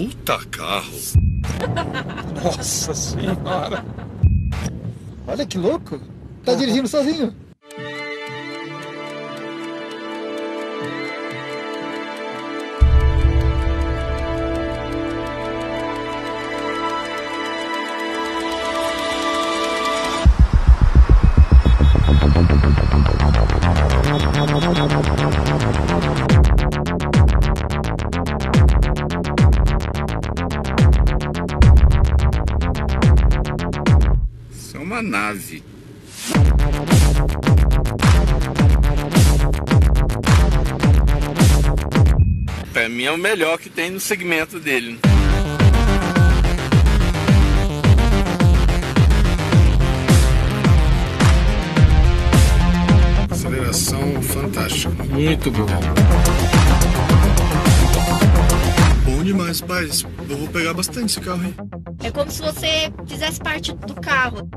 Puta carro. Nossa senhora. Olha que louco. Tá dirigindo sozinho. Uma nave. Pra mim é o melhor que tem no segmento dele. Aceleração fantástica. Muito bom. Bom demais, pais. Eu vou pegar bastante esse carro aí. É como se você fizesse parte do carro.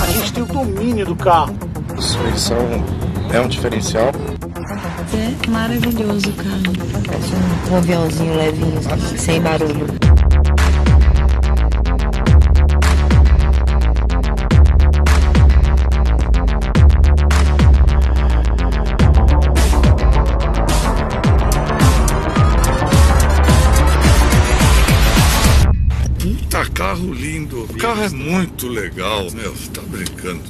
A gente tem o domínio do carro. A suspensão é um diferencial. É maravilhoso o carro. Parece um, um aviãozinho levinho, sem barulho. Puta carro lindo. O carro é muito legal. Meu, tá brincando.